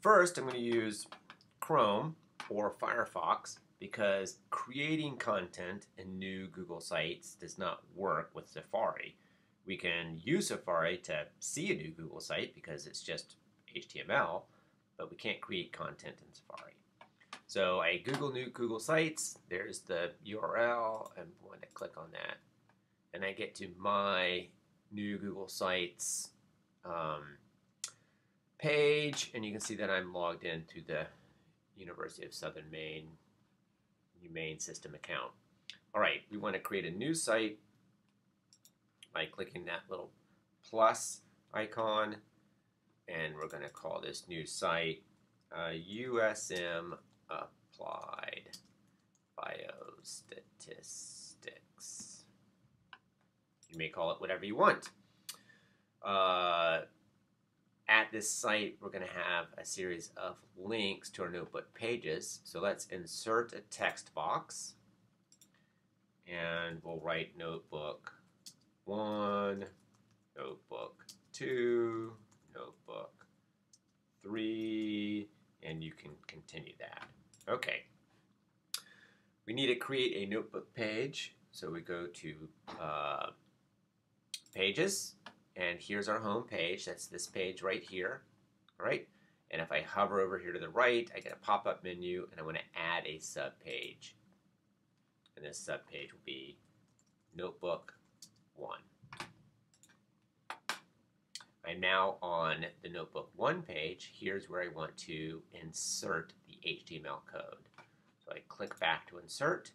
First, I'm going to use Chrome or Firefox because creating content in new Google Sites does not work with Safari. We can use Safari to see a new Google site because it's just HTML, but we can't create content in Safari. So I Google new Google Sites, there's the URL, I'm going to click on that, and I get to my new Google Sites um, page, and you can see that I'm logged into the University of Southern Maine Humane System account. All right, we want to create a new site by clicking that little plus icon, and we're going to call this new site uh, USM Applied Biostatistics. You may call it whatever you want. Uh, at this site, we're going to have a series of links to our notebook pages. So let's insert a text box. And we'll write notebook 1, notebook 2, notebook 3, and you can continue that. Okay. We need to create a notebook page. So we go to uh, Pages, and here's our home page. That's this page right here. All right. And if I hover over here to the right, I get a pop-up menu, and I want to add a sub page. And this sub page will be Notebook 1. I'm now on the Notebook 1 page. Here's where I want to insert the HTML code. So I click back to insert.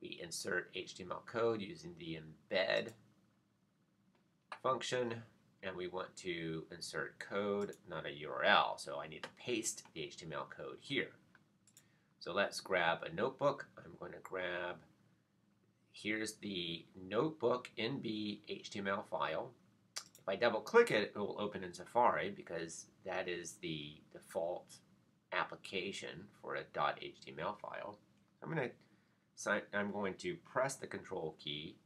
We insert HTML code using the embed function and we want to insert code, not a URL. So I need to paste the HTML code here. So let's grab a notebook. I'm going to grab, here's the notebook NB HTML file. If I double click it, it will open in Safari because that is the default application for a .html file. I'm going to I'm going to press the control key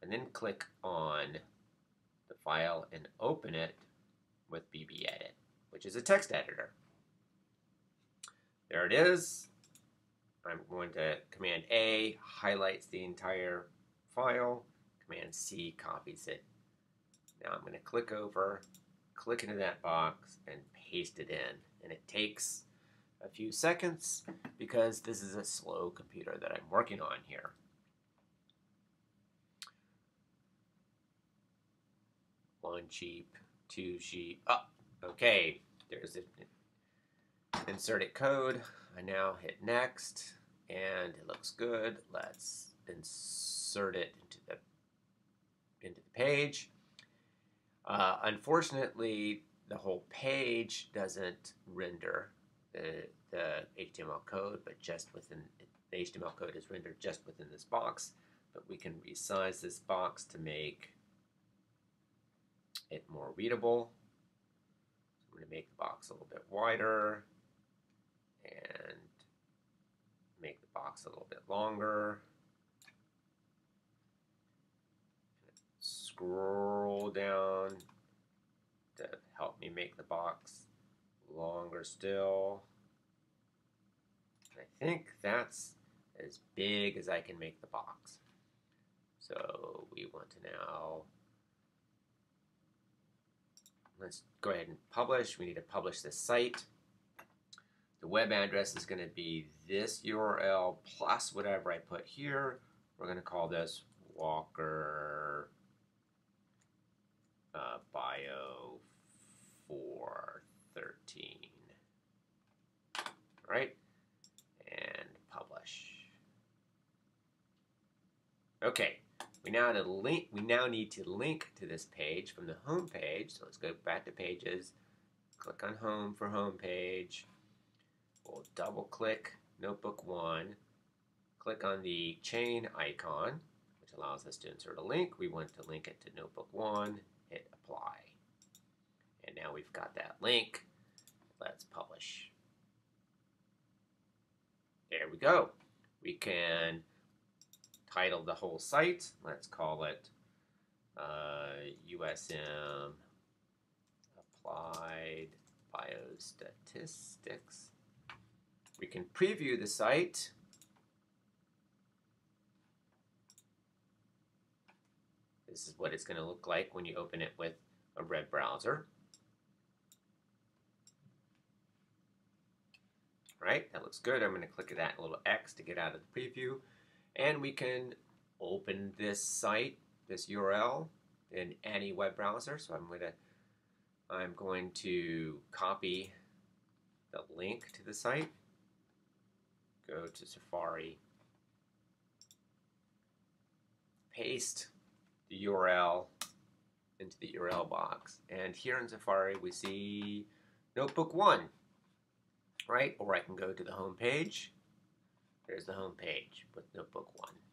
and then click on file and open it with BBEdit, which is a text editor. There it is. I'm going to Command A highlights the entire file. Command C copies it. Now I'm going to click over, click into that box, and paste it in. And it takes a few seconds because this is a slow computer that I'm working on here. One sheep, two sheep. Oh, okay. There's an inserted code. I now hit next, and it looks good. Let's insert it into the into the page. Uh, unfortunately, the whole page doesn't render the, the HTML code, but just within the HTML code is rendered just within this box. But we can resize this box to make it more readable. I'm going to make the box a little bit wider and make the box a little bit longer. Scroll down to help me make the box longer still. I think that's as big as I can make the box. So we want to now Let's go ahead and publish. We need to publish this site. The web address is going to be this URL plus whatever I put here. We're going to call this Walker uh, Bio 413. All right, and publish. Okay, we now, to link, we now need to link to this page from the home page. So let's go back to pages, click on home for home page. We'll double click notebook one, click on the chain icon, which allows us to insert a link. We want to link it to notebook one, hit apply. And now we've got that link. Let's publish. There we go. We can title the whole site. Let's call it uh, USM Applied biostatistics. We can preview the site. This is what it's going to look like when you open it with a red browser. Right, that looks good. I'm going to click that little X to get out of the preview. And we can open this site, this URL, in any web browser. So I'm going to I'm going to copy the link to the site, go to Safari, paste the URL into the URL box. And here in Safari, we see Notebook 1, right? Or I can go to the home page. There's the home page with Notebook 1.